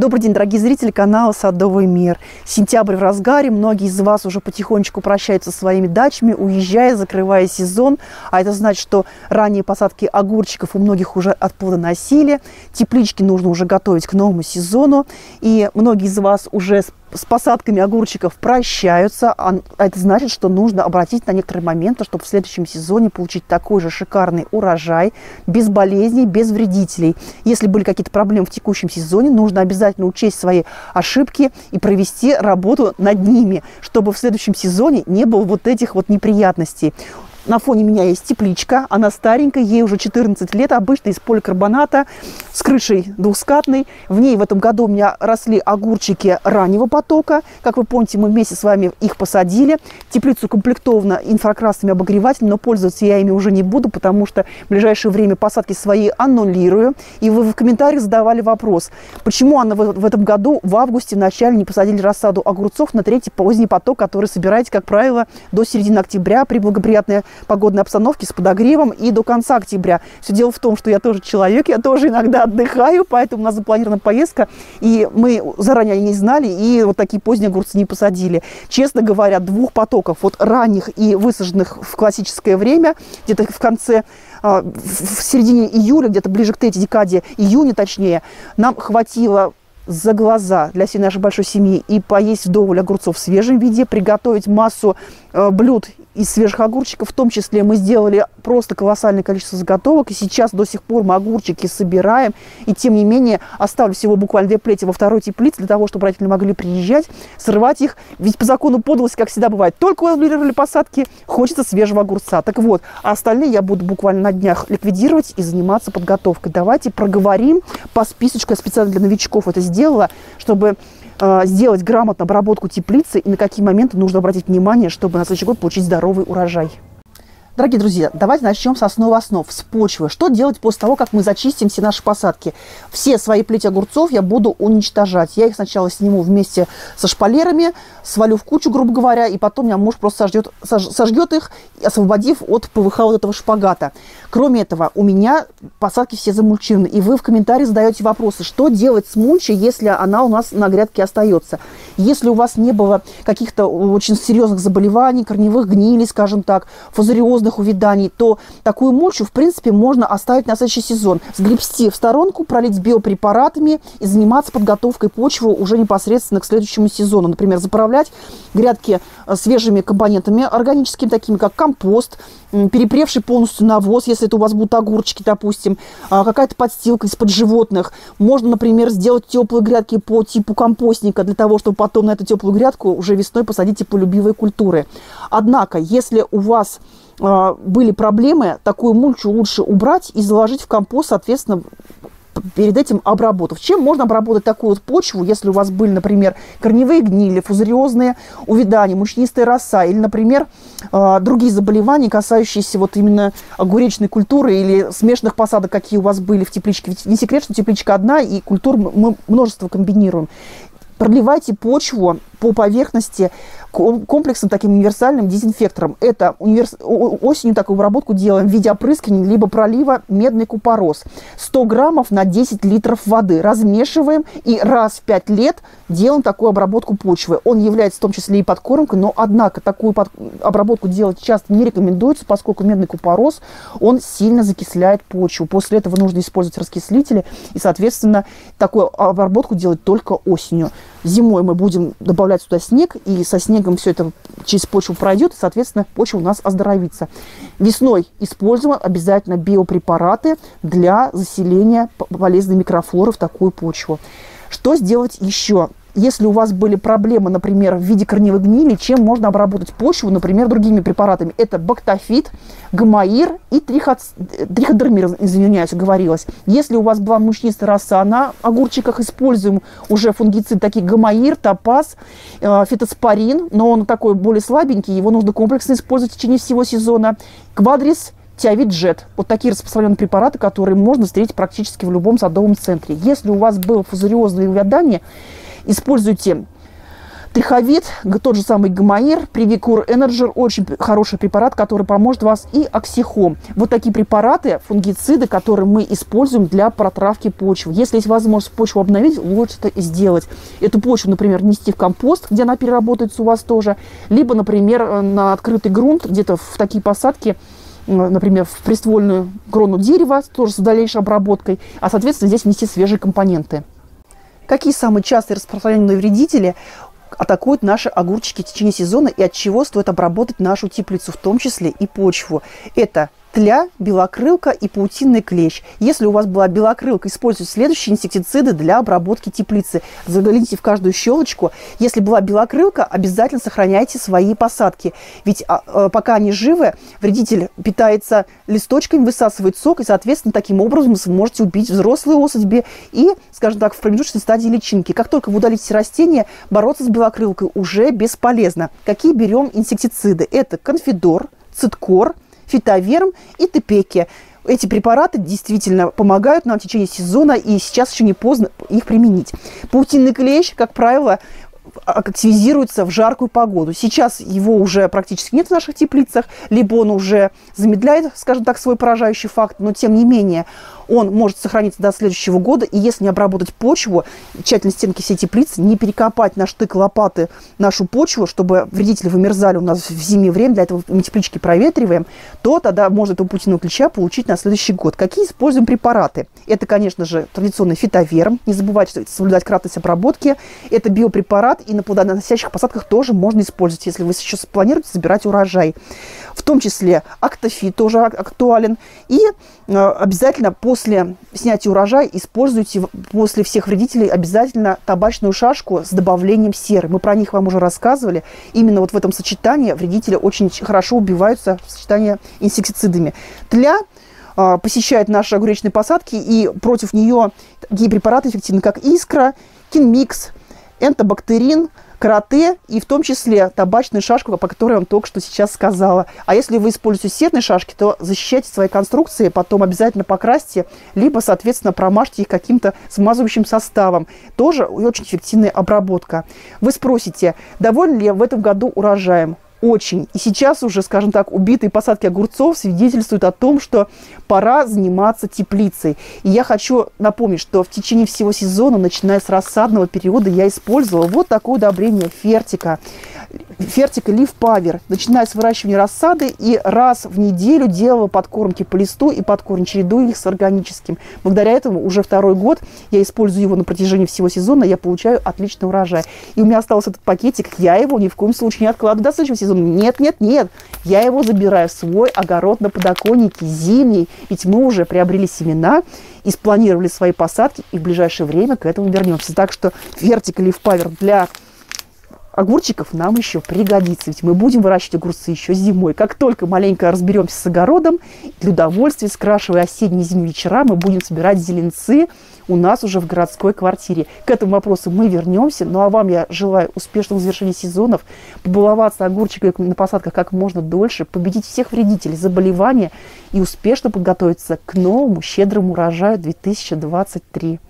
Добрый день, дорогие зрители канала «Садовый мир». Сентябрь в разгаре, многие из вас уже потихонечку прощаются со своими дачами, уезжая, закрывая сезон. А это значит, что ранние посадки огурчиков у многих уже отплодоносили. Теплички нужно уже готовить к новому сезону. И многие из вас уже с посадками огурчиков прощаются, а это значит, что нужно обратить на некоторые моменты, чтобы в следующем сезоне получить такой же шикарный урожай, без болезней, без вредителей. Если были какие-то проблемы в текущем сезоне, нужно обязательно учесть свои ошибки и провести работу над ними, чтобы в следующем сезоне не было вот этих вот неприятностей. На фоне меня есть тепличка, она старенькая, ей уже 14 лет, обычно из поликарбоната, с крышей двухскатной. В ней в этом году у меня росли огурчики раннего потока. Как вы помните, мы вместе с вами их посадили. Теплицу комплектована инфракрасными обогревателями, но пользоваться я ими уже не буду, потому что в ближайшее время посадки свои аннулирую. И вы в комментариях задавали вопрос, почему она в этом году в августе в начале не посадили рассаду огурцов на третий поздний поток, который собираете, как правило, до середины октября при благоприятной погодной обстановки с подогревом и до конца октября. Все дело в том, что я тоже человек, я тоже иногда отдыхаю, поэтому у нас запланирована поездка, и мы заранее не знали, и вот такие поздние огурцы не посадили. Честно говоря, двух потоков, вот ранних и высаженных в классическое время, где-то в конце а, в середине июля, где-то ближе к третьей декаде, июня точнее, нам хватило за глаза для всей нашей большой семьи и поесть вдоволь огурцов в свежем виде, приготовить массу э, блюд из свежих огурчиков. В том числе мы сделали просто колоссальное количество заготовок. И сейчас до сих пор мы огурчики собираем. И тем не менее оставлю всего буквально две плети во второй теплице для того, чтобы родители могли приезжать, срывать их. Ведь по закону подлости, как всегда бывает, только уэллировали посадки, хочется свежего огурца. Так вот, а остальные я буду буквально на днях ликвидировать и заниматься подготовкой. Давайте проговорим по списочку. Я специально для новичков это сделала, чтобы Э, сделать грамотно обработку теплицы и на какие моменты нужно обратить внимание, чтобы на следующий год получить здоровый урожай. Дорогие друзья, давайте начнем с основы основ, с почвы. Что делать после того, как мы зачистим все наши посадки? Все свои плети огурцов я буду уничтожать. Я их сначала сниму вместе со шпалерами, свалю в кучу, грубо говоря, и потом меня муж просто сожжет, сожгет их, освободив от ПВХ вот этого шпагата. Кроме этого, у меня посадки все замульчированы. И вы в комментарии задаете вопросы, что делать с мульчей, если она у нас на грядке остается. Если у вас не было каких-то очень серьезных заболеваний, корневых гнилей, скажем так, фузариозных разных увиданий, то такую мульчу, в принципе, можно оставить на следующий сезон. Сгребсти в сторонку, пролить биопрепаратами и заниматься подготовкой почвы уже непосредственно к следующему сезону. Например, заправлять грядки э, свежими компонентами органическими, такими как компост, перепревший полностью навоз, если это у вас будут огурчики, допустим, а, какая-то подстилка из-под животных. Можно, например, сделать теплые грядки по типу компостника, для того, чтобы потом на эту теплую грядку уже весной посадить теплолюбивые культуры. Однако, если у вас были проблемы, такую мульчу лучше убрать и заложить в компост, соответственно, перед этим обработав. Чем можно обработать такую вот почву, если у вас были, например, корневые гнили, фузариозные увядания, мучнистая роса или, например, а, другие заболевания, касающиеся вот именно огуречной культуры или смешанных посадок, какие у вас были в тепличке. Ведь не секрет, что тепличка одна, и культур мы множество комбинируем. Проливайте почву по поверхности комплексом таким универсальным дезинфектором. Это универс... осенью такую обработку делаем в виде опрыскивания либо пролива медный купорос. 100 граммов на 10 литров воды. Размешиваем и раз в 5 лет делаем такую обработку почвы. Он является в том числе и подкормкой, но однако такую под... обработку делать часто не рекомендуется, поскольку медный купорос, он сильно закисляет почву. После этого нужно использовать раскислители и, соответственно, такую обработку делать только осенью. Зимой мы будем добавлять сюда снег, и со снегом все это через почву пройдет, и, соответственно, почва у нас оздоровится. Весной используем обязательно биопрепараты для заселения полезной микрофлоры в такую почву. Что сделать еще? Если у вас были проблемы, например, в виде корневой гнили, чем можно обработать почву, например, другими препаратами. Это бактофит, гомоир и триходермир, извиняюсь, говорилось. Если у вас была мучнистая роса на огурчиках, используем уже фунгицид, такие гомоир, топаз, э, фитоспорин, но он такой более слабенький, его нужно комплексно использовать в течение всего сезона. Квадрис, Тиавиджет. Вот такие распространенные препараты, которые можно встретить практически в любом садовом центре. Если у вас было фузариозное увядание, используйте Триховид, тот же самый Гамаир, Previcur Energy, очень хороший препарат, который поможет вас, и Оксихом. Вот такие препараты, фунгициды, которые мы используем для протравки почвы. Если есть возможность почву обновить, лучше это сделать. Эту почву, например, нести в компост, где она переработается у вас тоже, либо, например, э, на открытый грунт, где-то в такие посадки, например, в приствольную крону дерева, тоже с дальнейшей обработкой, а, соответственно, здесь внести свежие компоненты. Какие самые частые распространенные вредители атакуют наши огурчики в течение сезона и от чего стоит обработать нашу теплицу, в том числе и почву. Это тля, белокрылка и паутинный клещ. Если у вас была белокрылка, используйте следующие инсектициды для обработки теплицы. Загляните в каждую щелочку. Если была белокрылка, обязательно сохраняйте свои посадки. Ведь а, а, пока они живы, вредитель питается листочками, высасывает сок, и, соответственно, таким образом вы сможете убить взрослые особи и, скажем так, в промежуточной стадии личинки. Как только вы удалите растения, бороться с белокрылкой уже бесполезно. Какие берем инсектициды? Это конфидор, циткор – фитоверм и тепеки. Эти препараты действительно помогают нам в течение сезона, и сейчас еще не поздно их применить. Паутинный клещ, как правило, активизируется в жаркую погоду. Сейчас его уже практически нет в наших теплицах, либо он уже замедляет, скажем так, свой поражающий факт, но тем не менее он может сохраниться до следующего года, и если не обработать почву, тщательно стенки всей теплицы, не перекопать на штык лопаты нашу почву, чтобы вредители вымерзали у нас в зимнее время, для этого мы теплички проветриваем, то тогда можно этого путиного ключа получить на следующий год. Какие используем препараты? Это, конечно же, традиционный фитоверм. Не забывайте соблюдать кратность обработки. Это биопрепарат, и на плодоносящих посадках тоже можно использовать, если вы сейчас планируете собирать урожай. В том числе актофит тоже актуален. И э, обязательно после снятия урожая используйте после всех вредителей обязательно табачную шашку с добавлением серы. Мы про них вам уже рассказывали. Именно вот в этом сочетании вредители очень хорошо убиваются в сочетании инсектицидами. Тля а, посещает наши огуречные посадки, и против нее такие препараты эффективны, как искра, кинмикс, энтобактерин, карате и в том числе табачную шашку, по которой я вам только что сейчас сказала. А если вы используете сетные шашки, то защищайте свои конструкции, потом обязательно покрасьте, либо, соответственно, промажьте их каким-то смазывающим составом. Тоже очень эффективная обработка. Вы спросите, довольны ли я в этом году урожаем? Очень. И сейчас уже, скажем так, убитые посадки огурцов свидетельствуют о том, что пора заниматься теплицей. И я хочу напомнить, что в течение всего сезона, начиная с рассадного периода, я использовала вот такое удобрение фертика фертика лив павер, начиная с выращивания рассады и раз в неделю делала подкормки по листу и подкорм, чередуя их с органическим. Благодаря этому уже второй год я использую его на протяжении всего сезона, я получаю отличный урожай. И у меня остался этот пакетик, я его ни в коем случае не откладываю до следующего сезона. Нет, нет, нет, я его забираю в свой огород на подоконнике зимний, ведь мы уже приобрели семена и спланировали свои посадки, и в ближайшее время к этому вернемся. Так что фертик лив павер для огурчиков нам еще пригодится. Ведь мы будем выращивать огурцы еще зимой. Как только маленько разберемся с огородом, для удовольствия, скрашивая осенние зимние вечера, мы будем собирать зеленцы у нас уже в городской квартире. К этому вопросу мы вернемся. Ну а вам я желаю успешного завершения сезонов, побаловаться огурчиками на посадках как можно дольше, победить всех вредителей, заболевания и успешно подготовиться к новому щедрому урожаю 2023.